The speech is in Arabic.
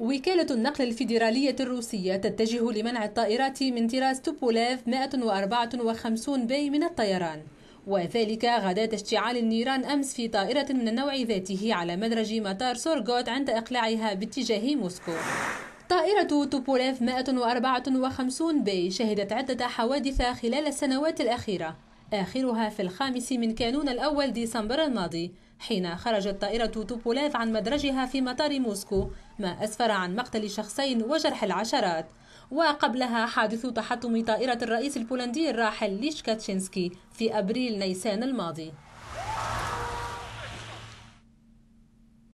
وكالة النقل الفيدرالية الروسية تتجه لمنع الطائرات من طراز توبوليف 154 B من الطيران. وذلك غداة اشتعال النيران أمس في طائرة من النوع ذاته على مدرج مطار سورغوت عند إقلاعها باتجاه موسكو. طائرة توبوليف 154 B شهدت عدة حوادث خلال السنوات الأخيرة. آخرها في الخامس من كانون الأول ديسمبر الماضي حين خرجت طائرة توبوليف عن مدرجها في مطار موسكو ما أسفر عن مقتل شخصين وجرح العشرات. وقبلها حادث تحطم طائرة الرئيس البولندي الراحل ليش كاتشينسكي في أبريل نيسان الماضي.